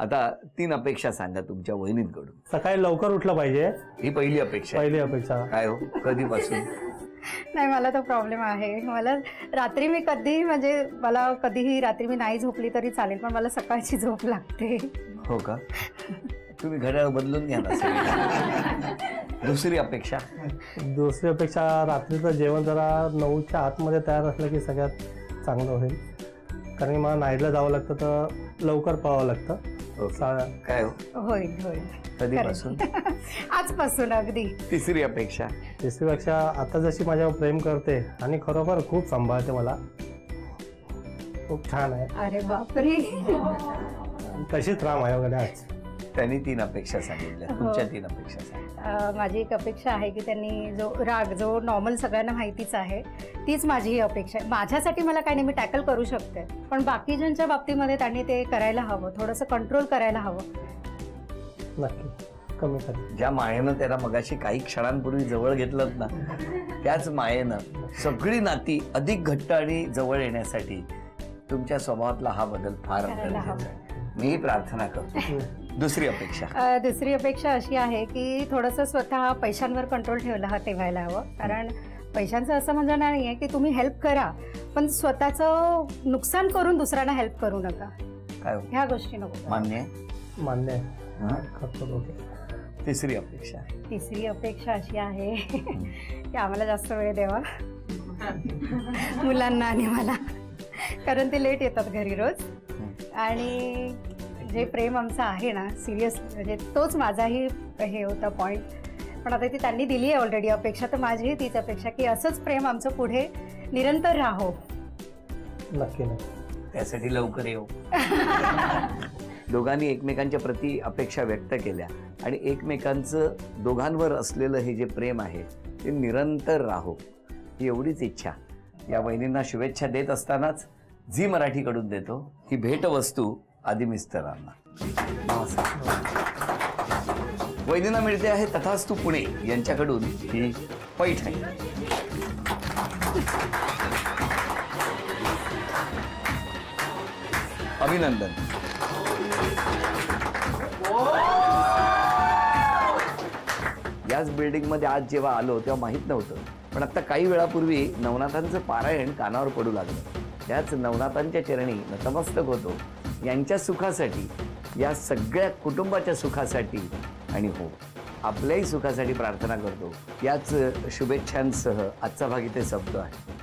आता तीन अपेक्षा सांगा तुमच्या वहिनींकडून. सकाळी लवकर उठलं पाहिजे. ही पहिली अपेक्षा आहे. पहिली अपेक्षा. काय हो? कधीपासून? नाही मला तो प्रॉब्लेम आहे. मला रात्री मी कधीही म्हणजे मला कधीही रात्री मी नाही झोपली तरी चालेल पण मला सकाळची झोप लागते. हो का? तुम्ही घड्याळ बदलून घ्या ना सगळी. दुसरी अपेक्षा? दुसरी अपेक्षा रात्रीचं जेवण जरा नऊच्या आतमध्ये तयार असलं की सगळ्यात चांगलं होईल. कारण की मला नाईटला जावं लागतं तर लवकर पळावं लागतं. सा- काय हो? होईल होईल. कधीपासून? आजपासून अगदी. तिसरी अपेक्षा. तिसरीपेक्षा आता जशी माझ्यावर प्रेम करते आणि खरोखर खूप सांभाळते मला खूप छान आहे. अरे बापरे. तशीच राहा माझ्याकडे आज. त्यांनी तीन अपेक्षा सांगितल्या. तुमच्या तीन अपेक्षा सांगितल्या. माझी एक अपेक्षा आहे की त्यांनी जो राग जो नॉर्मल सगळ्यांना माहितीच आहे तीच माझी ही अपेक्षा आहे. माझ्यासाठी मला काही नाही मी टॅकल करू शकते. पण बाकीच्यांच्या बाबतीमध्ये त्यांनी ते करायला हवं थोडंसं कंट्रोल करायला हवं. नक्की. कमी कर. ज्या मायेनं त्याला मगाशी काही क्षणांपूर्वी जवळ घेतलं ना त्याच मायेनं सगळी नाती अधिक घट्ट आणि जवळ येण्यासाठी तुमच्या स्वभावातला हा बदल फार करायला गरजेचा आहे. मी प्रार्थना करतो. दुसरी अपेक्षा? दुसरी अपेक्षा अशी आहे की थोडंसं स्वतः पैशांवर कंट्रोल ठेवला हा ठेवायला हवं. कारण पैशांचं असं म्हणजे नाही आहे की तुम्ही हेल्प करा पण स्वतःचं नुकसान करून दुसऱ्यांना हेल्प करू नका. काय हो? ह्या गोष्टी नको मान्य आहे? मान्य आहे. हं? तिसरी अपेक्षा तिसरी अपेक्षा अशी आहे की आम्हाला जास्त वेळ द्यावा. मुलांना आणि मला. कारण ते लेट येतात घरी रोज. आणि जे प्रेम आमचं आहे ना सिरियस म्हणजे तोच माझाही हे होता पॉईंट पण आता ती त्यांनी दिली आहे ऑलरेडी अपेक्षा तर माझीही तीच अपेक्षा की असंच प्रेम आमचं पुढे निरंतर राहो. नक्की नक्की. त्यासाठी लवकर येऊ. दोघांनी एकमेकांच्या प्रती अपेक्षा व्यक्त केल्या आणि एकमेकांचं दोघांवर असलेलं हे जे प्रेम आहे ते निरंतर राहो. ही एवढीच इच्छा. या वहिनींना शुभेच्छा देत असतानाच झी मराठीकडून देतो. ही भेटवस्तू आदी मिस्तरांना वैदना मिळते आहे तथास्तू पुणे. यांच्याकडून ही पैठणी अभिनंदन. याच बिल्डिंगमध्ये आज जेव्हा आलो तेव्हा माहीत नव्हतं. पण आता काही वेळापूर्वी नवनाथांचं पारायण कानावर पडू लागलं. त्याच नवनाथांच्या चरणी नतमस्तक होतो. यांच्या सुखासाठी या सगळ्या कुटुंबाच्या सुखासाठी आणि हो आपल्याही सुखासाठी प्रार्थना करतो. याच शुभेच्छांसह आजचा भाग इथे संपतो आहे.